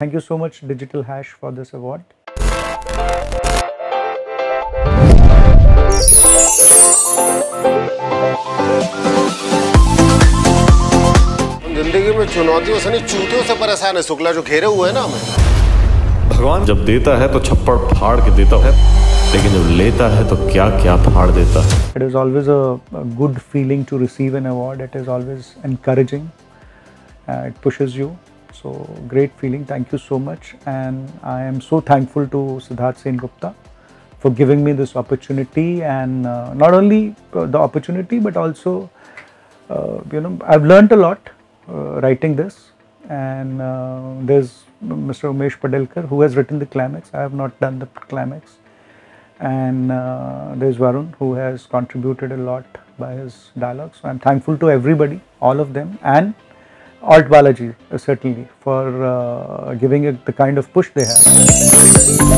Thank you so much, Digital Hash, for this award. जिंदगी में चुनौतियों से नहीं चूतियों से परेशान है शुक्ला जो घेरे हुए हैं ना हमें भगवान जब देता है तो छप्पड़ फाड़ के देता है लेकिन जब लेता है तो क्या क्या फाड़ देता है It is always a, a good feeling to receive an award. It is always encouraging. Uh, it pushes you. so great feeling. Thank you so much. And I am so thankful to Siddharth Sen Gupta for giving me this opportunity and uh, not only uh, the opportunity but also uh, you know I've learned a lot uh, writing this and uh, there's Mr. Umesh Padelkar who has written the climax. I have not done the climax and uh, there's Varun who has contributed a lot by his dialogue. So I'm thankful to everybody, all of them, and Balaji uh, certainly for uh, giving it the kind of push they have.